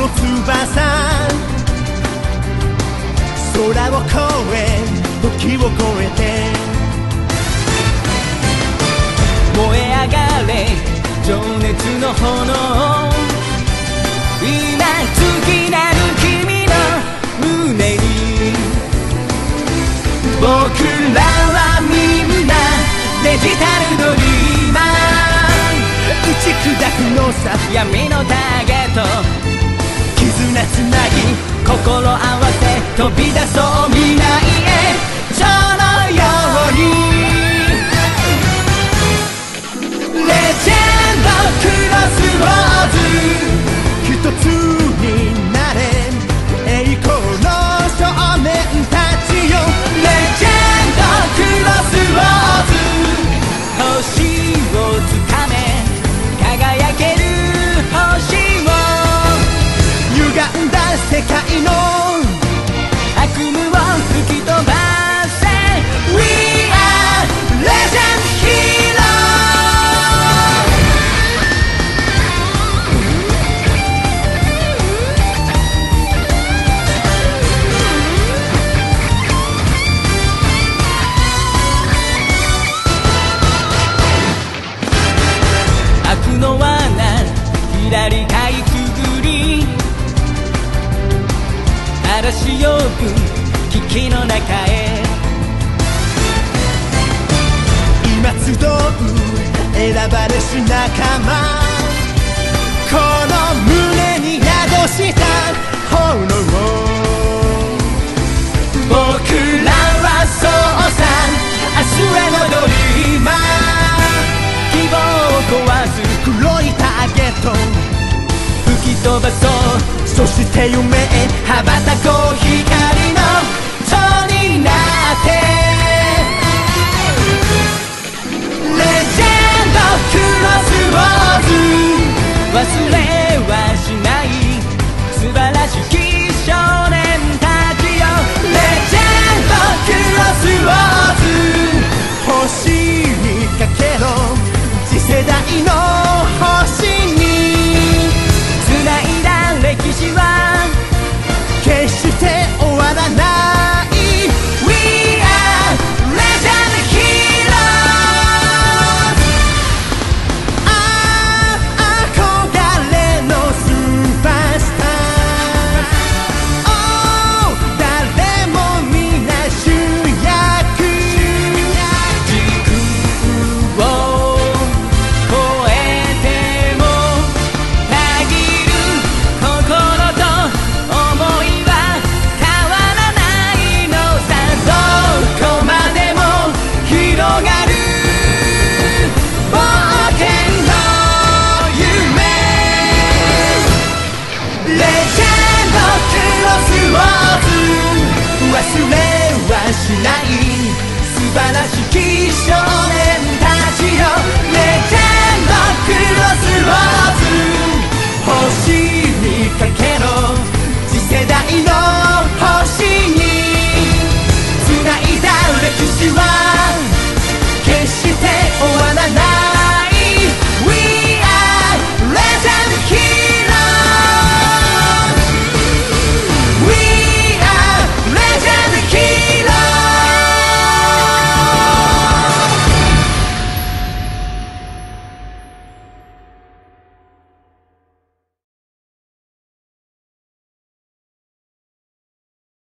の翼空を越え時を越えて燃え上がれ情熱の炎今月なる君の胸に僕らはみんなデジタルドリーマー打ち砕くのさ闇のターゲット心合わせ飛び出そうみんな。左かいくぐり嵐よぶ危機の中へ。今集う選ばれし仲間。この胸に宿した飛ばそうそして夢へ羽ばたこう光の塔になって。レジェンドクロスウォーズ忘れはしない素晴らしき少年たちよ。レジェンドクロスウォーズ。星にかけろ。次世代の